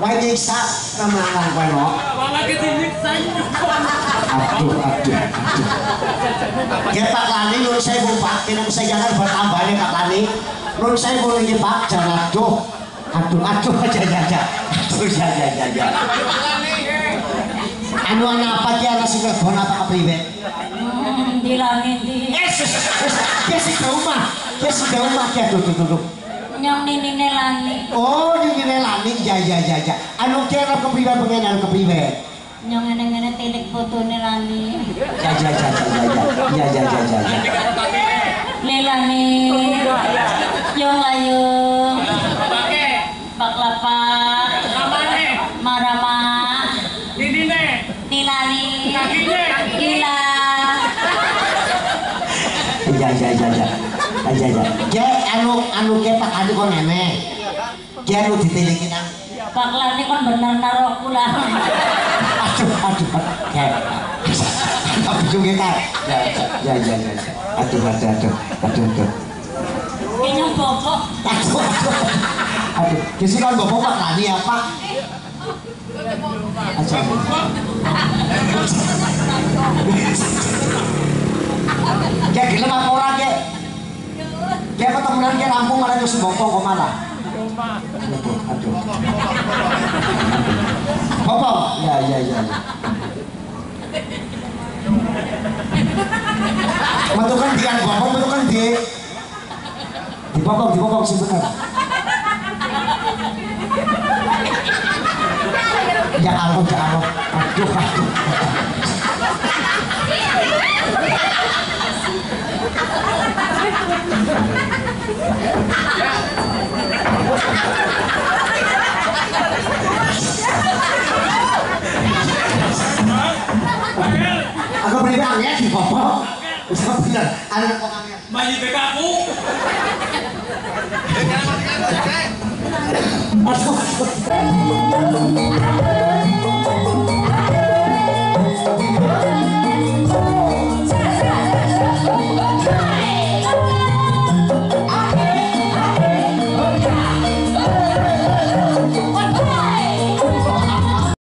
Wae nyiksa nemenan kowe no. Malah kenyiksa. Aduh, aduh, aduh. Ya Pak Lani nun saya mau Pak, saya jangan bertambahnya Pak Lani. Nun saya mau lagi Pak, jangan aduh. Aduh, aduh, aja, aja, aja. Aduh, ya, ya, ya, ya. Anu anak apa dia anak si Lebon apa kepriwe? Hmm, di langit di Eh, sus, sus, dia si ke rumah, dia si Nyong nene lani. Oh, nyone lani. Ya ya ya ya. Anu kene kepiwe pengen anu kepiwe? Nyong ngene-ngene tilik fotone lani. Ya ya ya ya ya. Ya ya ya ya. Lelani. Yo ayo. Anu anu ke Pak Anu kok nenek. Dia anu ditilikin nang. baklane kon bener naruh kula Aduh, aduh, aduh. Ya. Tapi juga kan. Ya, ya, ya, ya. ya. Aduh, aduh, aduh, aduh, aduh. nyong bobok Aduh, aduh. Aduh, kisi kan bapak Pak Lani apa? Aja. Ya gelem apa ora ge? dia ketemuan dia rampung malah terus bopong kok mana? aduh aduh bopong ya ya ya, ya. Metu kan dia bopong, metu kan di dibopong, dibopong sebentar. Ya Allah, ya Allah, aduh, aduh. Aku beli banget sih, ya, Bapak. Usah bener, anak. Bayi BK aku.